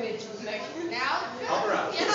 Maybe. Now? Alvarado. Yeah.